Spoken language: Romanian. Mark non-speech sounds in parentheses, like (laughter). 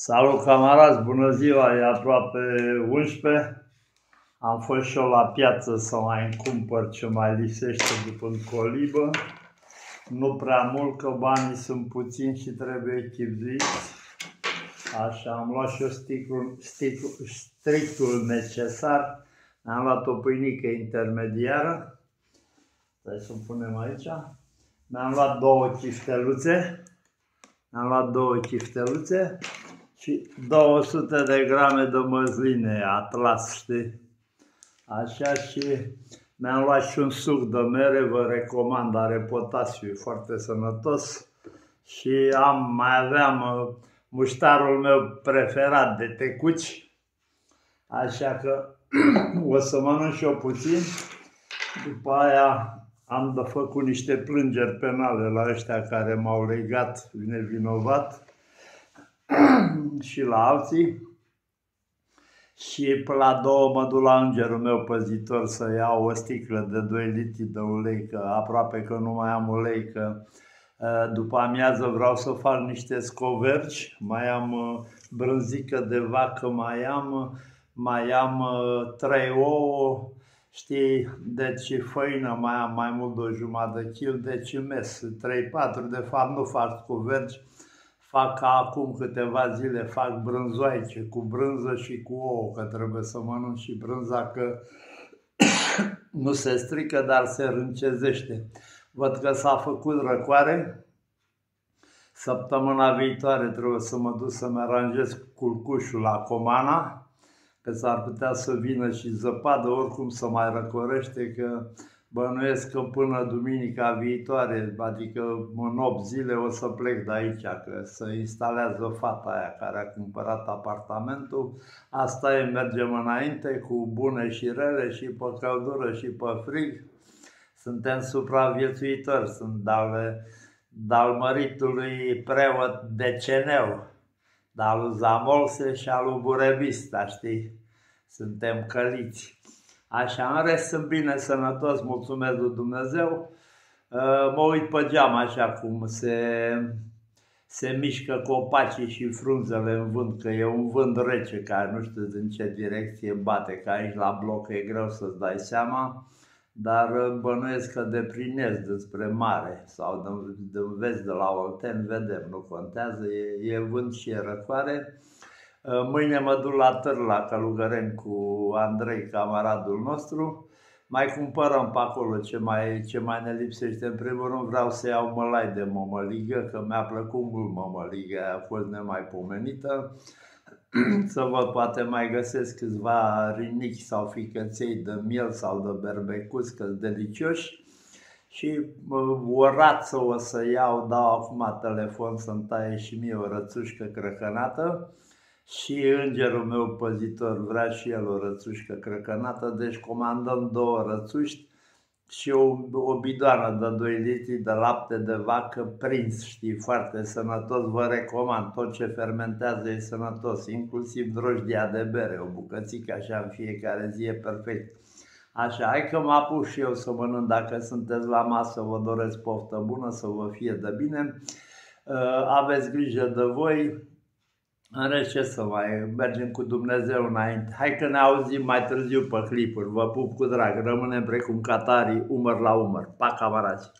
Salut camarazi, bună ziua, e aproape 11. Am fost și eu la piață să mai îmi cumpăr ce mai lipsește după în colibă. Nu prea mult, că banii sunt puțini și trebuie chipzuiți. Așa, am luat și eu sticul, sticul, strictul necesar. Am luat o pâinică intermediară. Stai să punem aici. Mi-am luat două chifteluțe. Am luat două chifteluțe și 200 de grame de măsline atlas, știi? Așa și mi-am luat și un suc de mere, vă recomand, are potasiu, e foarte sănătos. Și am, mai aveam uh, muștarul meu preferat de tecuci, așa că (clears throat) o să mănânc și eu puțin. După aia am de făcut niște plângeri penale la ăștia care m-au legat nevinovat (clears throat) și la alții. Și pe la două mă duc la îngerul meu păzitor să iau o sticlă de 2 litri de ulei, că aproape că nu mai am ulei, că ă, după amiază vreau să fac niște scoverci, mai am ă, brânzică de vacă, mai am, mai am ă, trei ouă, știi, deci făină mai am mai mult de o jumătate de kil, deci mes, 3-4, de fapt nu fac scoverci, fac ca acum câteva zile, fac brânzoaice cu brânză și cu ouă, că trebuie să mănânc și brânza, că (coughs) nu se strică, dar se râncezește. Văd că s-a făcut răcoare. Săptămâna viitoare trebuie să mă duc să-mi aranjez culcușul la Comana, că s-ar putea să vină și zăpadă, oricum să mai răcorește, că Bănuiesc că până duminica viitoare, adică în 8 zile, o să plec de aici, că să instalează fata aia care a cumpărat apartamentul. Asta e, mergem înainte cu bune și rele și pe căldură și pe frig. Suntem supraviețuitori, sunt dal, dal măritului preot Deceneu, dar lui Zamolse și al lui Burebista, știi? Suntem căliți. Așa, în rest sunt bine, sănătos, mulțumesc lui Dumnezeu. Uh, mă uit pe geam așa cum se, se mișcă copacii și frunzele în vânt, că e un vânt rece care nu știu din ce direcție bate, că aici la bloc e greu să-ți dai seama, dar bănuiesc că de prin est despre mare sau din, din vest de la Olten, vedem, nu contează, e, e vânt și e răcoare. Uh, mâine mă duc la târ la Călugăreni cu Andrei, camaradul nostru. Mai cumpărăm pe acolo ce mai, ce mai ne lipsește. În primul rând vreau să iau mălai de mămăligă, că mi-a plăcut mult mămăligă, a fost nemaipomenită. (clears throat) să văd, poate mai găsesc câțiva rinichi sau ficăței de miel sau de berbecuți, că delicioși. Și o rață o să iau, dau acum telefon să-mi taie și mie o rățușcă crăcănată și îngerul meu păzitor vrea și el o rățușcă crăcănată, deci comandăm două rățuști și o, o bidoană de 2 litri de lapte de vacă prins, știi, foarte sănătos, vă recomand, tot ce fermentează e sănătos, inclusiv drojdia de bere, o bucățică așa în fiecare zi e perfect. Așa, hai că mă apuc și eu să mănânc, dacă sunteți la masă, vă doresc poftă bună, să vă fie de bine. Uh, aveți grijă de voi, în rest, ce să mai mergem cu Dumnezeu înainte. Hai că ne auzim mai târziu pe clipuri. Vă pup cu drag. Rămânem precum catarii, umăr la umăr. Pa, camarazi!